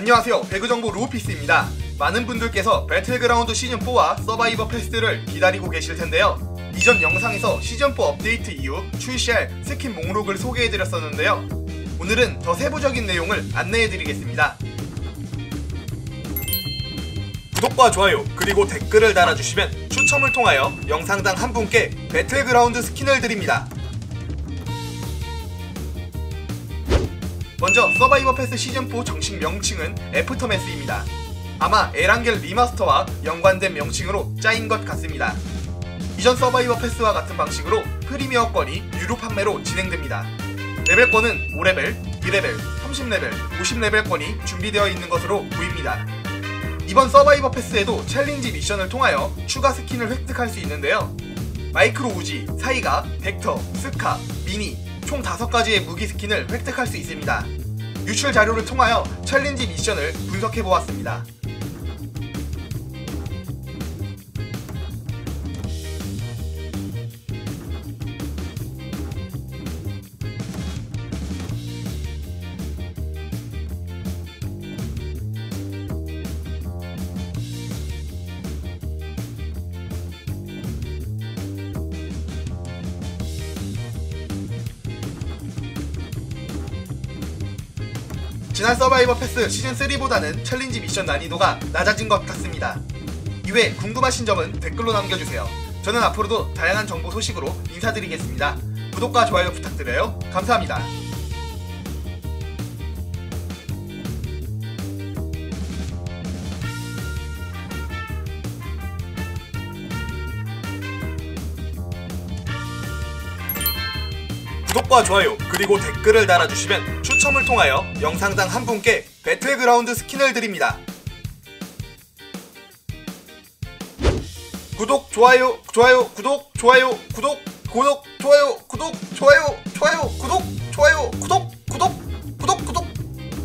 안녕하세요. 배그정보 루피스입니다. 많은 분들께서 배틀그라운드 시즌4와 서바이버 패스를 기다리고 계실 텐데요. 이전 영상에서 시즌4 업데이트 이후 출시할 스킨 목록을 소개해드렸었는데요. 오늘은 더 세부적인 내용을 안내해드리겠습니다. 구독과 좋아요 그리고 댓글을 달아주시면 추첨을 통하여 영상당 한 분께 배틀그라운드 스킨을 드립니다 먼저 Survivor Pass 시즌4 정식 명칭은 Aftermath입니다. 아마 에란겔 remaster와 연관된 명칭으로 짜인 것 같습니다. 이전 서바이버 패스와 같은 방식으로 프리미엄권이 유료 판매로 진행됩니다. 레벨권은 5레벨, 2레벨, 30레벨, 50레벨권이 준비되어 있는 것으로 보입니다. 이번 서바이버 패스에도 챌린지 미션을 통하여 추가 스킨을 획득할 수 있는데요. 마이크로 우지, 사이가, 벡터, 스카, 미니, 총 5가지의 무기 스킨을 획득할 수 있습니다. 유출 자료를 통하여 challenge 미션을 분석해 보았습니다. 지난 Survivor Pass 시즌3보다는 challenge 미션 난이도가 낮아진 것 같습니다. 이외 궁금하신 점은 댓글로 남겨주세요. 저는 앞으로도 다양한 정보 소식으로 인사드리겠습니다. 구독과 좋아요 부탁드려요. 감사합니다. 구독과 좋아요 그리고 댓글을 달아주시면 추첨을 통하여 영상당 한 분께 배틀그라운드 스킨을 드립니다. 구독 좋아요 좋아요 구독 좋아요 구독 구독 좋아요 구독 좋아요 좋아요